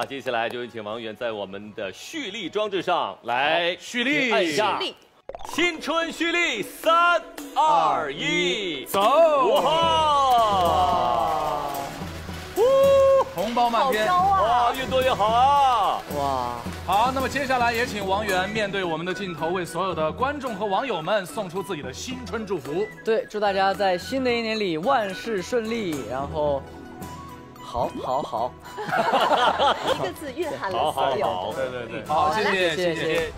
那接下来就有请王源在我们的蓄力装置上来蓄力按一下新春蓄力，三二一，走！哇！红包满天。啊！哇，越多越好啊！哇，好，那么接下来也请王源面对我们的镜头，为所有的观众和网友们送出自己的新春祝福。对，祝大家在新的一年里万事顺利，然后好好好，一个字蕴含了所有。好好，对对对，好好，谢谢谢谢谢谢。